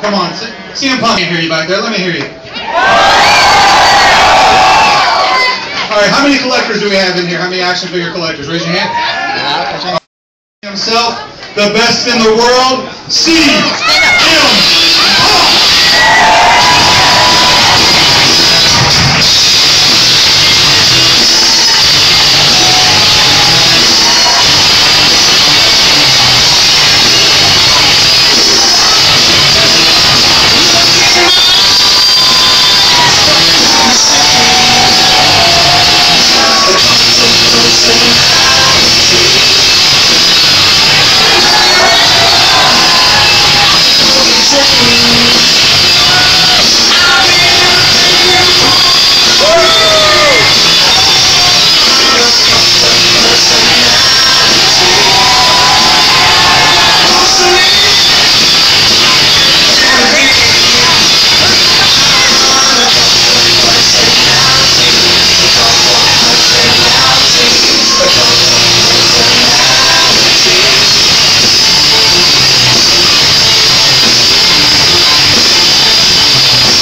Come on. CM Punk can't hear you back there. Let me hear you. All right, how many collectors do we have in here? How many action figure collectors? Raise your hand. Himself, the best in the world, Steve